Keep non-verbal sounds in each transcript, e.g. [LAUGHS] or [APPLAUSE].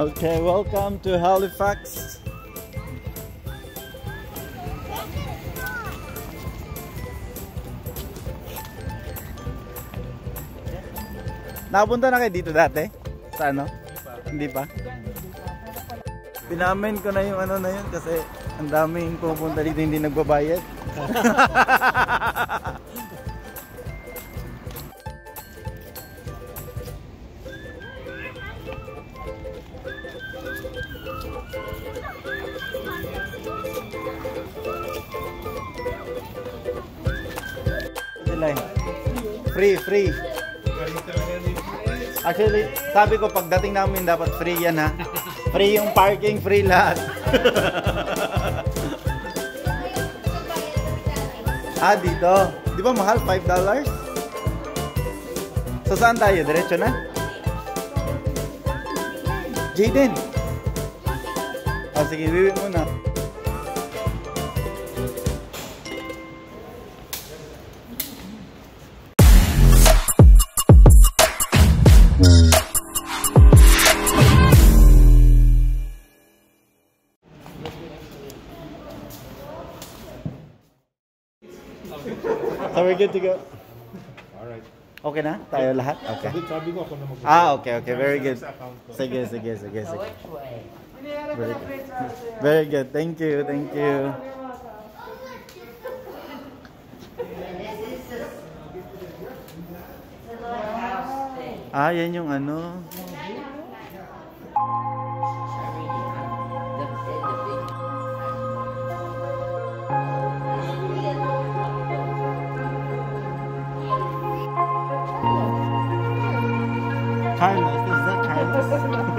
Okay, welcome to Halifax. Nakapunta na kayo dito dati? Sa ano? Hindi pa. Pinamen ko na yung ano na yun kasi ang daming pupunta dito hindi nagbabayad. [LAUGHS] Free, free. Actually, sabi ko pagdating namin dapat free yan ha. Free yung parking, free lahat. [LAUGHS] ah, dito. Di ba mahal? $5? So saan tayo? Diretso na? Jaden. Ah, sige, bibi muna. [LAUGHS] So we're good to go. Alright. Okay na? Tayo lahat? Okay. Sabi, ko ako na mag Ah, okay, okay. Very good. Sige, sige, sige, sige. Very good. Very good. Thank you, thank you. Ah, yan yung ano.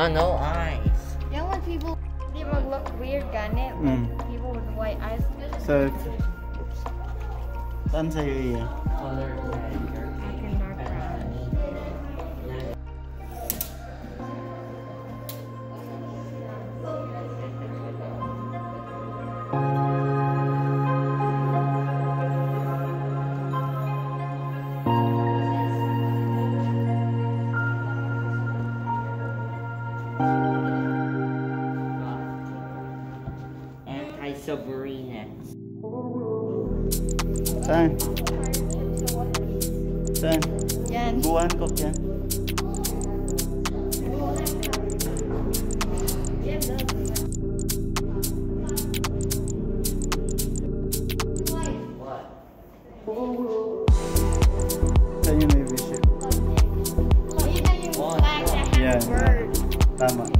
Oh, no eyes. You know when people they would look weird, ganit? Mm. People with white eyes. So, saan sa'yo iya? Color red. I can sang. Sang. Buan cục chăng Tama.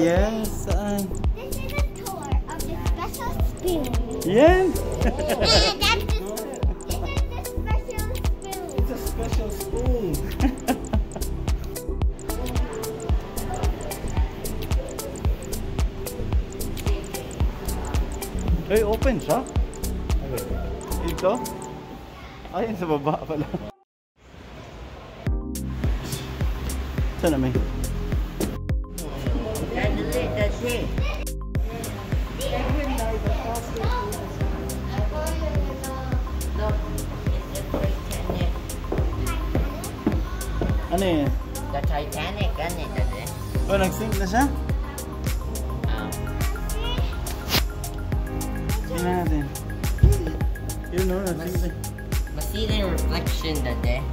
Yes, saan? This is a tour of the special spoon. Yan! and [LAUGHS] that's the, this is the special spoon. It's a special spoon. [LAUGHS] Ay, open siya? Ito? Ayun, sa baba pala. [LAUGHS] Saan na Ano yun? The Titanic, ano it, Daddy? Oh, nag-sink na siya? Um, Tingnan natin. Yun o, nag-sink na. see the reflection, Daddy?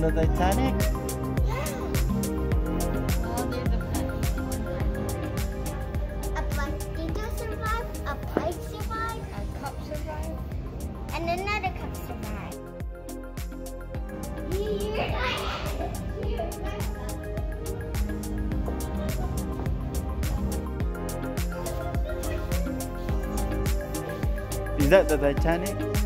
The Titanic. Survived, a survived, a cup survived, and another cup survived. Is that the Titanic?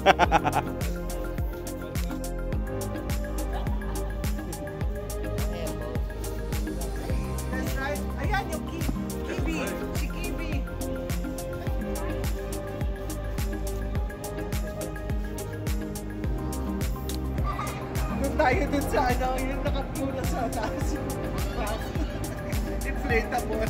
That's right. Ayan yung ki kibi. Si kibi. Doon tayo dun sa ano, yung nakapula sa taas. Inflatable.